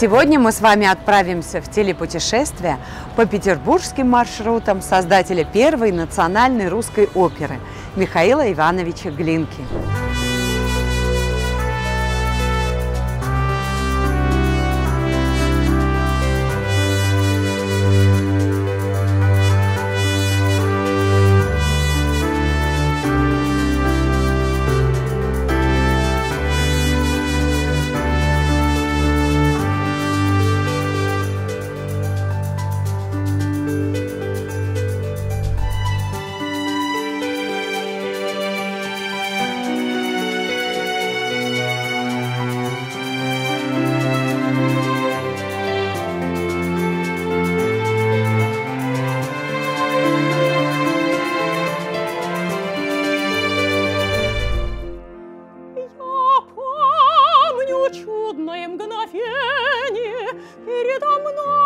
Сегодня мы с вами отправимся в телепутешествие по петербургским маршрутам создателя первой национальной русской оперы Михаила Ивановича Глинки. Domnul!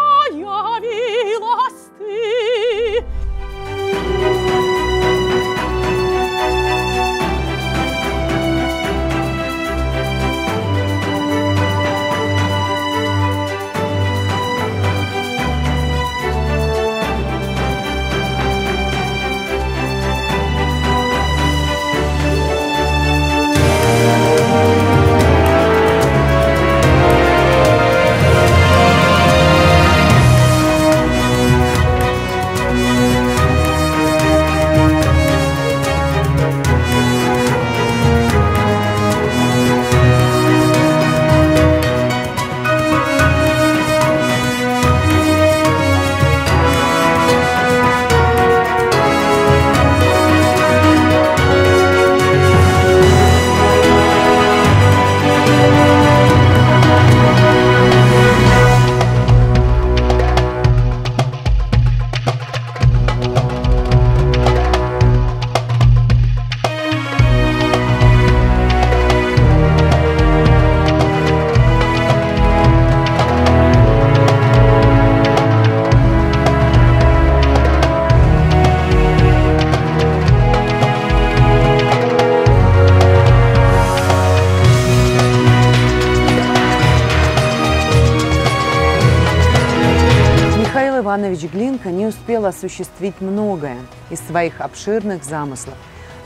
Иванович Глинка не успел осуществить многое из своих обширных замыслов,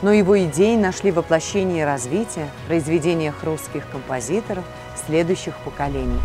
но его идеи нашли воплощение и развитие в произведениях русских композиторов следующих поколений.